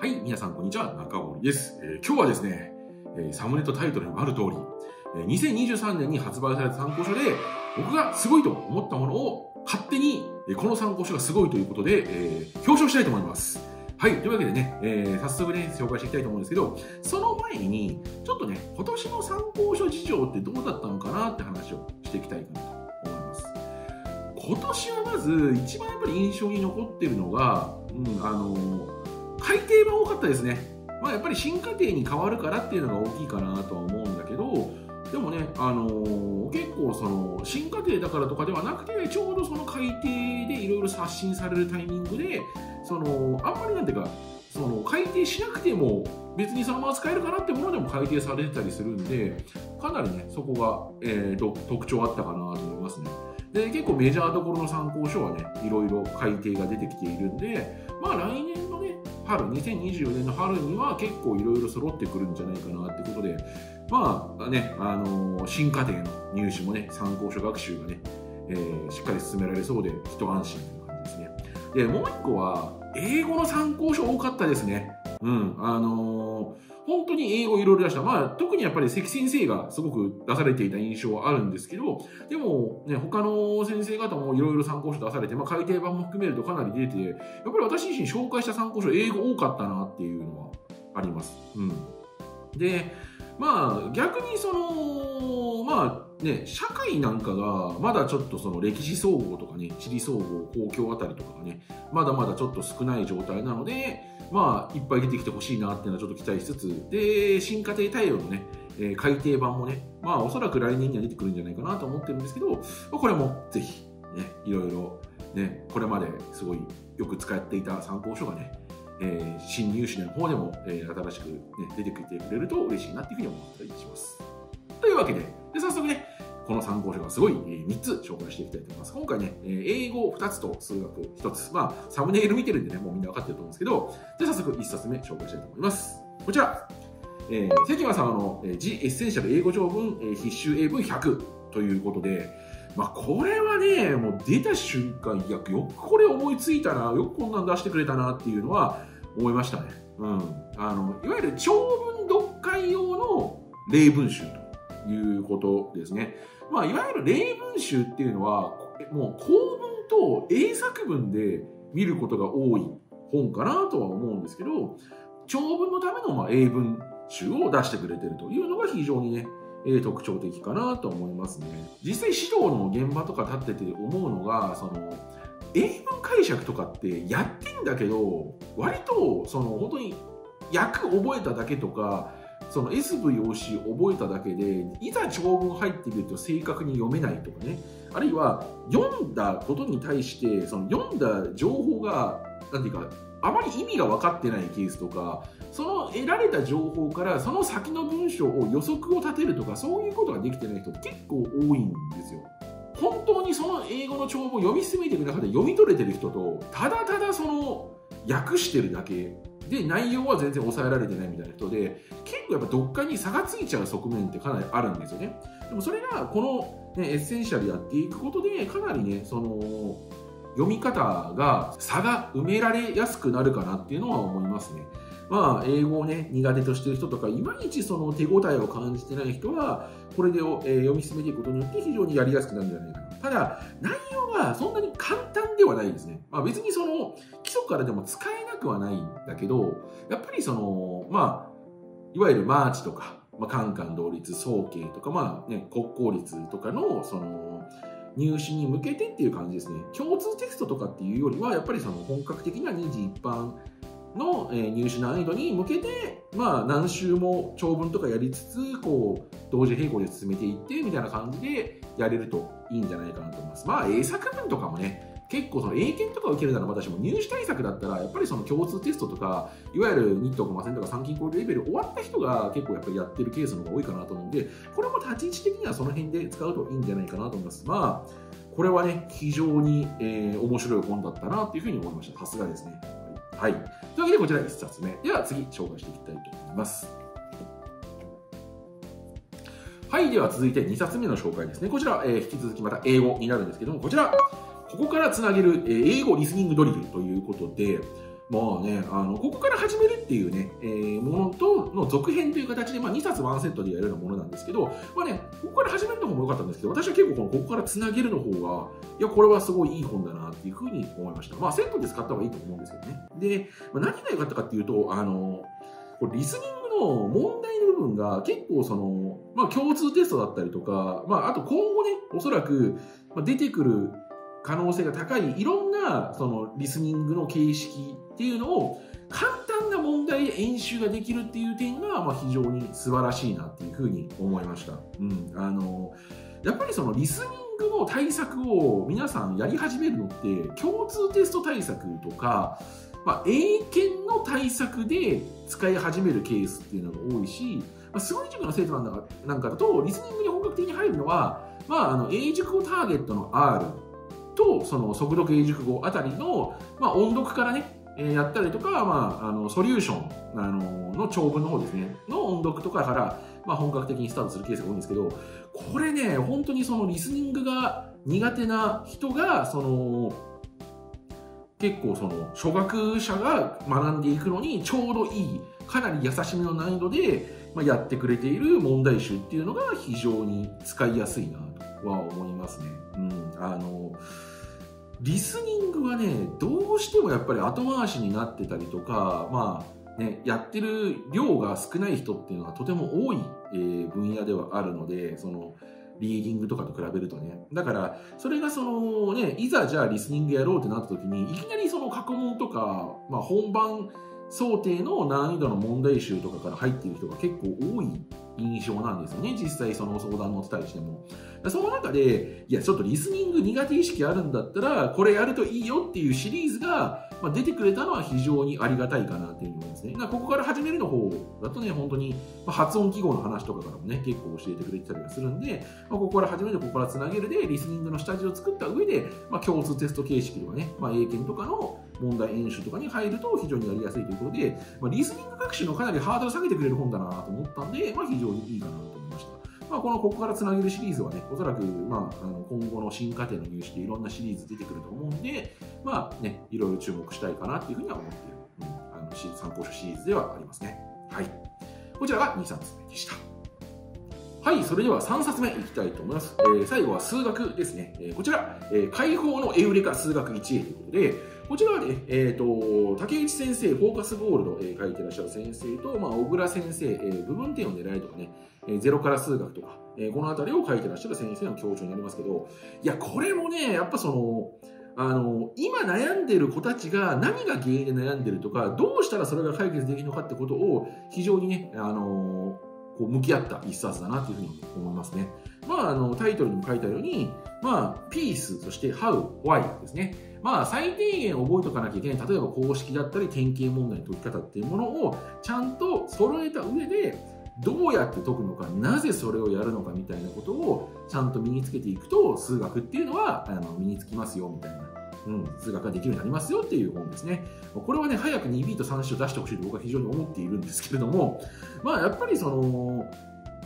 はい、皆さんこんにちは、中森です。えー、今日はですね、えー、サムネとタイトルにもある通り、えー、2023年に発売された参考書で、僕がすごいと思ったものを勝手に、え、この参考書がすごいということで、え、表彰したいと思います。はい。というわけでね、え、早速ね、紹介していきたいと思うんですけど、その前に、ちょっとね、今年の参考書事情ってどうだったのかなって話をしていきたいかなと思います。今年はまず、一番やっぱり印象に残ってるのが、うん、あの改訂版多かったですね。まあ、やっぱり新家庭に変わるからっていうのが大きいかなとは思うんだけど、でもね、あのー、結構その新家庭だからとかではなくて、ちょうどその改訂でいろいろ刷新されるタイミングで、そのあんまりなんていうか、その改訂しなくても別にそのまま使えるかなってものでも改訂されてたりするんで、かなりね、そこが、えー、特徴あったかなと思いますね。で、結構メジャーどころの参考書はね、いろいろ改訂が出てきているんで、まあ来年、春、2024年の春には結構いろいろ揃ってくるんじゃないかなってことで、まあね、あのー、新家庭の入試もね、参考書学習がね、えー、しっかり進められそうで、一安心という感じですね。で、もう一個は、英語の参考書多かったですね。うん、あのー本当に英語いろいろ出した。まあ、特にやっぱり関先生がすごく出されていた印象はあるんですけど、でも、ね、他の先生方もいろいろ参考書出されて、まあ、改訂版も含めるとかなり出て、やっぱり私自身紹介した参考書、英語多かったなっていうのはあります。うん。で、まあ、逆にその、まあね、社会なんかが、まだちょっとその歴史総合とかね、地理総合、公共あたりとかがね、まだまだちょっと少ない状態なので、まあ、いっぱい出てきてほしいなっていうのはちょっと期待しつつ、で、新家庭対応のね、えー、改訂版もね、まあ、おそらく来年には出てくるんじゃないかなと思ってるんですけど、これもぜひ、ね、いろいろ、ね、これまですごいよく使っていた参考書がね、えー、新入試の方でも、えー、新しく、ね、出てきてくれると嬉しいなっていうふうに思ったりします。この参考書がすごい3つ紹介していきたいと思います。今回ね、英語2つと数学1つ。まあ、サムネイル見てるんでね、もうみんな分かってると思うんですけど、じゃあ早速1冊目紹介したいと思います。こちら、えー、関間様の The Essential 英語条文、えー、必修英文100ということで、まあ、これはね、もう出た瞬間、いや、よくこれ思いついたな、よくこんなん出してくれたなっていうのは思いましたね。うん。あの、いわゆる長文読解用の例文集ということですね。まあ、いわゆる例文集っていうのは、もう公文と英作文で見ることが多い本かなとは思うんですけど、長文のためのまあ英文集を出してくれてるというのが非常にね、え、特徴的かなと思いますね。実際指導の現場とか立ってて思うのが、その、英文解釈とかってやってんだけど、割とその本当に訳覚えただけとか、その SVOC 覚えただけでいざ長文入ってみると正確に読めないとかねあるいは読んだことに対してその読んだ情報が何ていうかあまり意味が分かってないケースとかその得られた情報からその先の文章を予測を立てるとかそういうことができてない人結構多いんですよ。本当にその英語の長文を読み進めていく中で読み取れてる人とただただその訳してるだけで内容は全然押さえられてないみたいな人で結構やっぱどっかに差がついちゃう側面ってかなりあるんですよね。でもそれがこの、ね、エッセンシャルやっていくことでかなりねその読み方が差が埋められやすくなるかなっていうのは思いますね。まあ、英語をね、苦手としてる人とか、いまいちその手応えを感じてない人は、これで、えー、読み進めていくことによって非常にやりやすくなるんじゃないかな。ただ、内容はそんなに簡単ではないですね。まあ別にその、基礎からでも使えなくはないんだけど、やっぱりその、まあ、いわゆるマーチとか、まあ、カンカン同率、総計とか、まあね、国公立とかの、その、入試に向けてっていう感じですね。共通テストとかっていうよりは、やっぱりその本格的な二次一般の入試難易度に向けて、まあ、何週も長文とかやりつつ、こう、同時並行で進めていって、みたいな感じでやれるといいんじゃないかなと思います。まあ、英作文とかもね、結構その英検とか受けるなら私も入試対策だったらやっぱりその共通テストとかいわゆる日東コマセンとか参勤交流レベル終わった人が結構やっぱりやってるケースの方が多いかなと思うんでこれも立ち位置的にはその辺で使うといいんじゃないかなと思いますまあこれはね非常に、えー、面白い本だったなっていうふうに思いましたさすがですねはい。というわけで、こちら1冊目。では次、紹介していきたいと思います。はい。では続いて2冊目の紹介ですね。こちら、えー、引き続きまた英語になるんですけども、こちら、ここからつなげる、英語リスニングドリルということで、まあね、あの、ここから始めるっていうね、えー、ものとの続編という形で、まあ2冊ワンセットでやるようなものなんですけど、まあね、ここから始めるのも良かったんですけど、私は結構この、ここからつなげるの方が、いや、これはすごいいい本だなっていうふうに思いました。まあセットで使った方がいいと思うんですけどね。で、まあ、何が良かったかっていうと、あの、これリスニングの問題の部分が結構その、まあ共通テストだったりとか、まああと今後ね、おそらく出てくる可能性が高いいろんなそのリスニングの形式っていうのを簡単な問題で演習ができるっていう点が、まあ、非常に素晴らしいなっていうふうに思いました。うん、あのやっぱりそのリスニングの対策を皆さんやり始めるのって共通テスト対策とか、まあ、英検の対策で使い始めるケースっていうのが多いし、まあ、すごい塾の生徒なんだなんかだとリスニングに本格的に入るのは、まあ、あの英塾をターゲットの R とその速読英熟語あたりの、まあ、音読からね、え、やったりとか、まあ、あのソリューションあのの長文の方ですね。の音読とかから、まあ、本格的にスタートするケースが多いんですけどこれね本当にそのリスニングが苦手な人がその結構その初学者が学んでいくのにちょうどいいかなり優しめの難易度で、まあ、やってくれている問題集っていうのが非常に使いやすいなと。は思いますね。うん、あのリスニングはねどうしてもやっぱり後回しになってたりとかまあねやってる量が少ない人っていうのはとても多い、えー、分野ではあるのでそのリーディングとかと比べるとね。だから、それがそのね、いざじゃあリスニングやろうってなった時に、いきなりその過去問とか、まあ本番想定の難易度の問題集とかから入っている人が結構多い印象なんですよね。実際その相談乗ってたりしても。その中で、いや、ちょっとリスニング苦手意識あるんだったら、これやるといいよっていうシリーズが、まあ、出てくれたのは非常にありがたいかなっていうふうに思いますね。ここから始めるの方だとね、本当に、ま、発音記号の話とかからもね、結構教えてくれてたりはするんで、まあ、ここから始める、ここからつなげるで、リスニングの下地を作った上で、まあ、共通テスト形式ではね、まあ、英検とかの問題演習とかに入ると非常にやりやすいということで、まあ、リスニング学習のかなりハードル下げてくれる本だなと思ったんで、まあ、非常にいいかなとま。あ、このここからつなげるシリーズはね、おそらく、まあ、あの今後の新課程の入試でいろんなシリーズ出てくると思うんで、まあね、いろいろ注目したいかなっていうふうには思っている、うん、あの参考書シリーズではありますね。はい。こちらが2冊目でした。はい、それでは3冊目いきたいと思います。えー、最後は数学ですね。えー、こちら、えー、解放のエウレカ数学1 a ということで、こちらはね、えっ、ー、と、竹内先生、フォーカスゴールド、えー、書いてらっしゃる先生と、まあ、小倉先生、えー、部分点を狙いとかね、えー、ゼロから数学とか、えー、このあたりを書いてらっしゃる先生の教授になりますけど、いや、これもね、やっぱその、あの、今悩んでる子たちが何が原因で悩んでるとか、どうしたらそれが解決できるのかってことを非常にね、あのこう向き合った一冊だなというふうに思いますね。まあ、あの、タイトルにも書いてあるように、まあ、ピース、そして how, why ですね。まあ、最低限覚えておかなきゃいけない、例えば公式だったり典型問題の解き方っていうものをちゃんと揃えた上で、どうやって解くのか、なぜそれをやるのかみたいなことをちゃんと身につけていくと、数学っていうのはあの身につきますよみたいな。うん、数学ができるようになりますよっていう本ですね。これはね、早く 2B と3 C を出してほしいと僕は非常に思っているんですけれども、まあやっぱりその、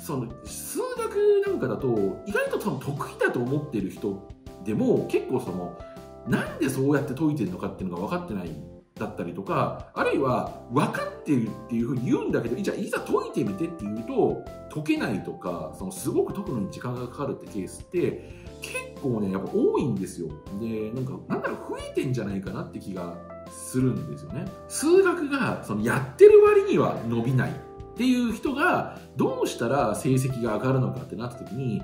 その数学なんかだと意外とその得意だと思っている人でも結構そのなんでそうやって解いてるのかっていうのが分かってないだったりとかあるいは分かってるっていうふうに言うんだけどじゃあいざ解いてみてっていうと解けないとかそのすごく解くのに時間がかかるってケースって構ねやっぱ多いんですよでなんかなんだろう増えてんじゃないかなって気がするんですよね数学がそのやってる割には伸びないっていう人がどうしたら成績が上がるのかってなった時に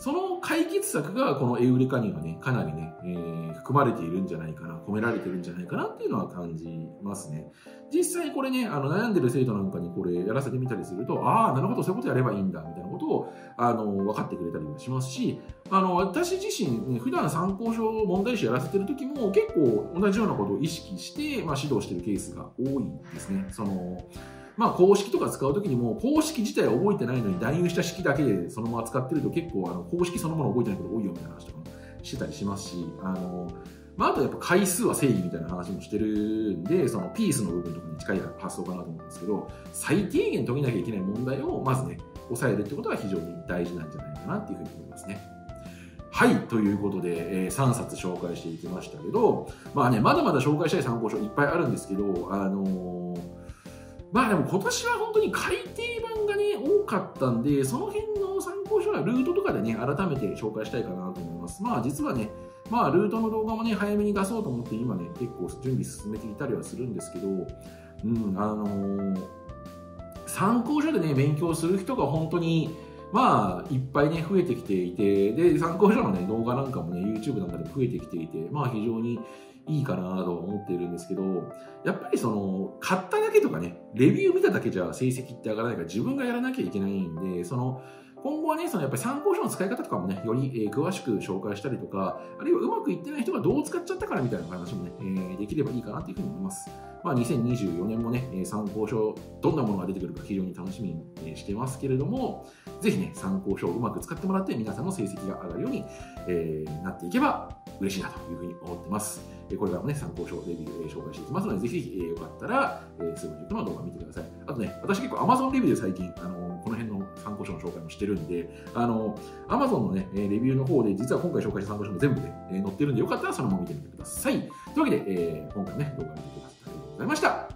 その解決策がこのエウレカにはね、かなりね、えー、含まれているんじゃないかな、込められてるんじゃないかなっていうのは感じますね。実際これね、あの悩んでる生徒なんかにこれやらせてみたりすると、ああ、なるほど、そういうことやればいいんだ、みたいなことを、あの、分かってくれたりもしますし、あの、私自身、普段参考書問題集やらせてる時も結構同じようなことを意識して、まあ、指導してるケースが多いんですね。その、まあ、公式とか使うときにも、公式自体覚えてないのに、男優した式だけでそのまま使ってると結構、あの、公式そのもの覚えてないこと多いよみたいな話とかもしてたりしますし、あの、まあ、あとやっぱ回数は正義みたいな話もしてるんで、そのピースの部分とかに近い発想かなと思うんですけど、最低限解けなきゃいけない問題をまずね、抑えるってことが非常に大事なんじゃないかなっていうふうに思いますね。はい、ということで、えー、3冊紹介していきましたけど、まあね、まだまだ紹介したい参考書いっぱいあるんですけど、あのー、まあでも今年は本当に改訂版がね、多かったんで、その辺の参考書はルートとかでね、改めて紹介したいかなと思います。まあ実はね、まあルートの動画もね、早めに出そうと思って今ね、結構準備進めていたりはするんですけど、うん、あのー、参考書でね、勉強する人が本当に、まあ、いっぱいね、増えてきていて、で、参考書のね、動画なんかもね、YouTube なんかで増えてきていて、まあ、非常にいいかなと思っているんですけど、やっぱりその、買っただけとかね、レビュー見ただけじゃ成績って上がらないから自分がやらなきゃいけないんで、その、今後はね、そのやっぱり参考書の使い方とかもね、より、えー、詳しく紹介したりとか、あるいはうまくいってない人がどう使っちゃったからみたいな話もね、えー、できればいいかなというふうに思います。まあ、2024年もね、参考書、どんなものが出てくるか非常に楽しみにしてますけれども、ぜひね、参考書をうまく使ってもらって皆さんの成績が上がるように、えー、なっていけば嬉しいなというふうに思ってます。これからもね、参考書レビューで、紹介していきますので、ぜひぜひ、え、よかったら、えー、すぐにの動画を見てください。あとね、私結構 Amazon レビューで最近、あのこの辺の参考書の紹介もしてるんで、あの Amazon のね、レビューの方で、実は今回紹介した参考書も全部で、えー、載ってるんで、よかったらそのまま見てみてください。というわけで、えー、今回ね、動画見てくださって。ありがとうございました。